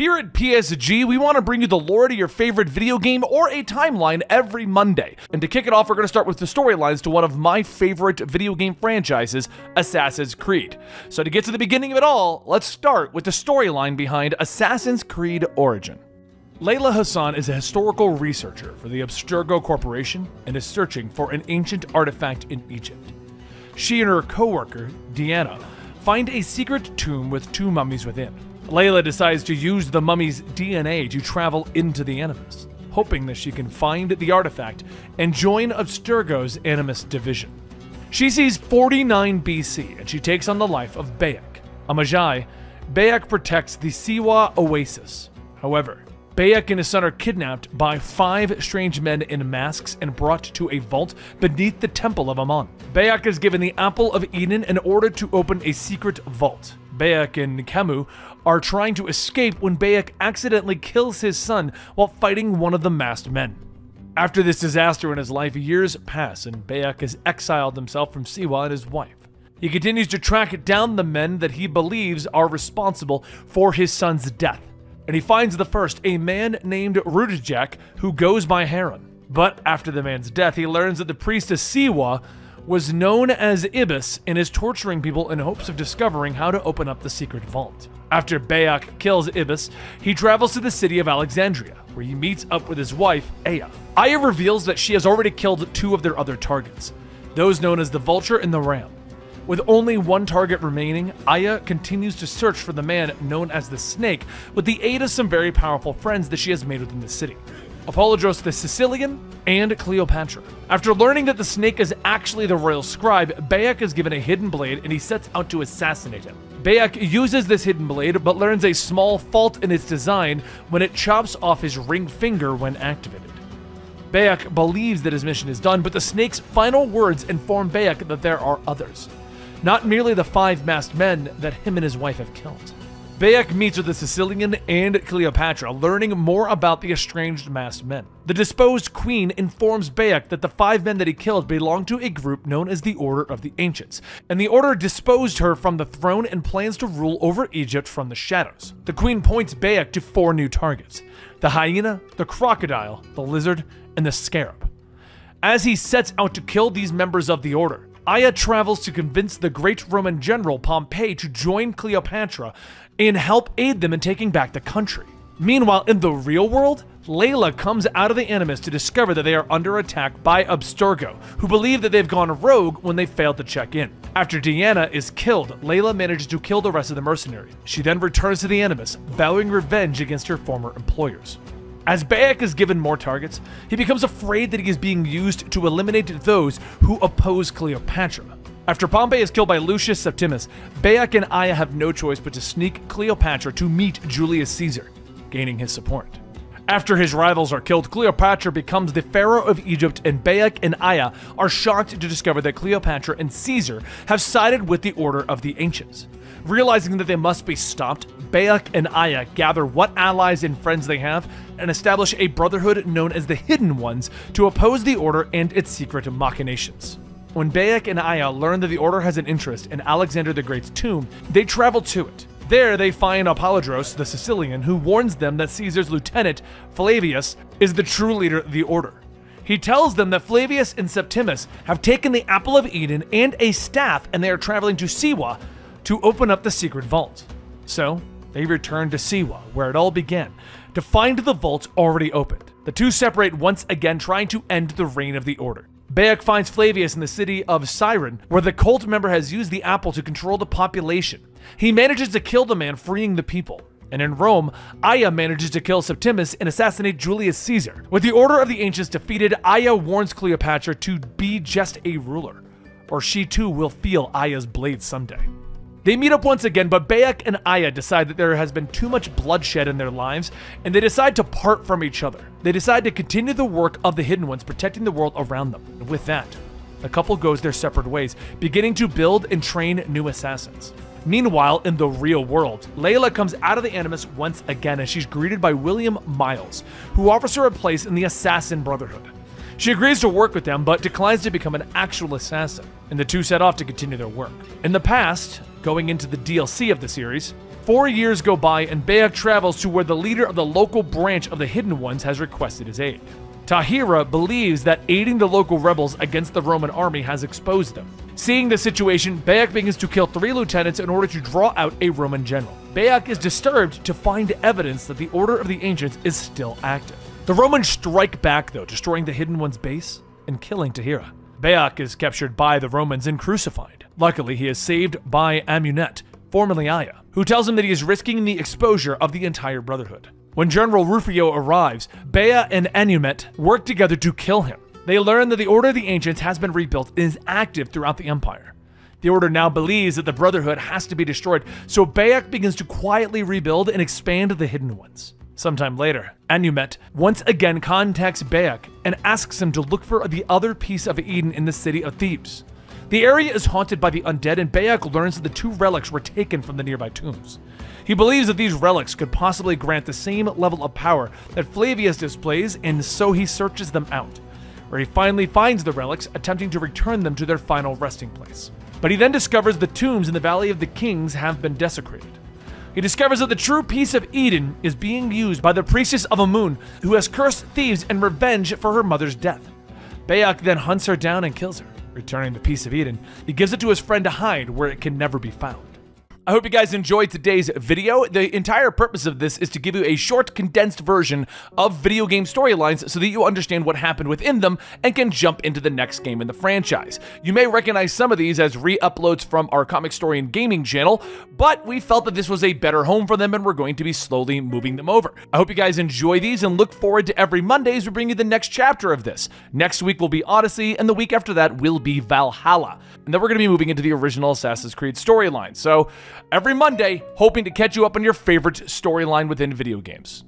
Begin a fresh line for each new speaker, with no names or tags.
Here at PSG, we want to bring you the lore to your favorite video game or a timeline every Monday. And to kick it off, we're going to start with the storylines to one of my favorite video game franchises, Assassin's Creed. So to get to the beginning of it all, let's start with the storyline behind Assassin's Creed Origin. Layla Hassan is a historical researcher for the Abstergo Corporation and is searching for an ancient artifact in Egypt. She and her co-worker, Deanna, find a secret tomb with two mummies within. Layla decides to use the mummy's DNA to travel into the Animus, hoping that she can find the artifact and join Abstergo's Animus division. She sees 49 BC and she takes on the life of Bayek. A Medjay, Bayek protects the Siwa Oasis. However, Bayek and his son are kidnapped by five strange men in masks and brought to a vault beneath the Temple of Amun. Bayek is given the Apple of Eden in order to open a secret vault. Bayek and Khemu are trying to escape when Bayek accidentally kills his son while fighting one of the masked men. After this disaster in his life, years pass and Bayek has exiled himself from Siwa and his wife. He continues to track down the men that he believes are responsible for his son's death. And he finds the first, a man named Rudjek, who goes by Heron. But after the man's death, he learns that the priestess Siwa was known as Ibis and is torturing people in hopes of discovering how to open up the secret vault. After Bayek kills Ibis, he travels to the city of Alexandria, where he meets up with his wife, Aya. Aya reveals that she has already killed two of their other targets, those known as the Vulture and the Ram. With only one target remaining, Aya continues to search for the man known as the Snake with the aid of some very powerful friends that she has made within the city. Apollodorus the Sicilian, and Cleopatra. After learning that the snake is actually the royal scribe, Bayek is given a hidden blade and he sets out to assassinate him. Bayek uses this hidden blade but learns a small fault in its design when it chops off his ring finger when activated. Bayek believes that his mission is done, but the snake's final words inform Bayek that there are others. Not merely the five masked men that him and his wife have killed. Bayek meets with the Sicilian and Cleopatra, learning more about the estranged masked men. The disposed queen informs Bayek that the five men that he killed belong to a group known as the Order of the Ancients, and the Order disposed her from the throne and plans to rule over Egypt from the shadows. The queen points Bayek to four new targets the hyena, the crocodile, the lizard, and the scarab. As he sets out to kill these members of the Order, Aya travels to convince the great Roman general Pompey to join Cleopatra and help aid them in taking back the country. Meanwhile, in the real world, Layla comes out of the Animus to discover that they are under attack by Abstergo, who believe that they've gone rogue when they failed to check in. After Deanna is killed, Layla manages to kill the rest of the mercenaries. She then returns to the Animus, vowing revenge against her former employers. As Bayek is given more targets, he becomes afraid that he is being used to eliminate those who oppose Cleopatra. After Pompey is killed by Lucius Septimus, Bayek and Aya have no choice but to sneak Cleopatra to meet Julius Caesar, gaining his support. After his rivals are killed, Cleopatra becomes the pharaoh of Egypt, and Bayek and Aya are shocked to discover that Cleopatra and Caesar have sided with the Order of the Ancients. Realizing that they must be stopped, Bayek and Aya gather what allies and friends they have and establish a brotherhood known as the Hidden Ones to oppose the Order and its secret machinations. When Bayek and Aya learn that the Order has an interest in Alexander the Great's tomb, they travel to it. There, they find Apollodorus, the Sicilian, who warns them that Caesar's lieutenant, Flavius, is the true leader of the Order. He tells them that Flavius and Septimus have taken the Apple of Eden and a staff, and they are traveling to Siwa to open up the secret vault. So, they return to Siwa, where it all began, to find the vault already opened. The two separate once again, trying to end the reign of the Order. Bayek finds Flavius in the city of Cyrene, where the cult member has used the apple to control the population. He manages to kill the man, freeing the people. And in Rome, Aya manages to kill Septimus and assassinate Julius Caesar. With the Order of the Ancients defeated, Aya warns Cleopatra to be just a ruler, or she too will feel Aya's blade someday. They meet up once again, but Bayek and Aya decide that there has been too much bloodshed in their lives, and they decide to part from each other. They decide to continue the work of the Hidden Ones, protecting the world around them. And with that, the couple goes their separate ways, beginning to build and train new assassins. Meanwhile, in the real world, Layla comes out of the Animus once again as she's greeted by William Miles, who offers her a place in the Assassin Brotherhood. She agrees to work with them, but declines to become an actual assassin, and the two set off to continue their work. In the past, going into the DLC of the series, Four years go by, and Bayek travels to where the leader of the local branch of the Hidden Ones has requested his aid. Tahira believes that aiding the local rebels against the Roman army has exposed them. Seeing the situation, Bayek begins to kill three lieutenants in order to draw out a Roman general. Bayek is disturbed to find evidence that the Order of the Ancients is still active. The Romans strike back, though, destroying the Hidden One's base and killing Tahira. Bayek is captured by the Romans and crucified. Luckily, he is saved by Amunet, formerly Aya, who tells him that he is risking the exposure of the entire Brotherhood. When General Rufio arrives, Bea and Anumet work together to kill him. They learn that the Order of the Ancients has been rebuilt and is active throughout the Empire. The Order now believes that the Brotherhood has to be destroyed, so Bayek begins to quietly rebuild and expand the Hidden Ones. Sometime later, Anumet once again contacts Bayek and asks him to look for the other piece of Eden in the city of Thebes. The area is haunted by the undead, and Bayek learns that the two relics were taken from the nearby tombs. He believes that these relics could possibly grant the same level of power that Flavius displays, and so he searches them out, where he finally finds the relics, attempting to return them to their final resting place. But he then discovers the tombs in the Valley of the Kings have been desecrated. He discovers that the true piece of Eden is being used by the priestess of Amun, who has cursed thieves in revenge for her mother's death. Bayek then hunts her down and kills her. Returning the piece of Eden, he gives it to his friend to hide where it can never be found. I hope you guys enjoyed today's video. The entire purpose of this is to give you a short, condensed version of video game storylines so that you understand what happened within them and can jump into the next game in the franchise. You may recognize some of these as re-uploads from our Comicstorian Gaming channel, but we felt that this was a better home for them and we're going to be slowly moving them over. I hope you guys enjoy these and look forward to every Monday as we bring you the next chapter of this. Next week will be Odyssey, and the week after that will be Valhalla. And then we're going to be moving into the original Assassin's Creed storyline. So, every Monday, hoping to catch you up on your favorite storyline within video games.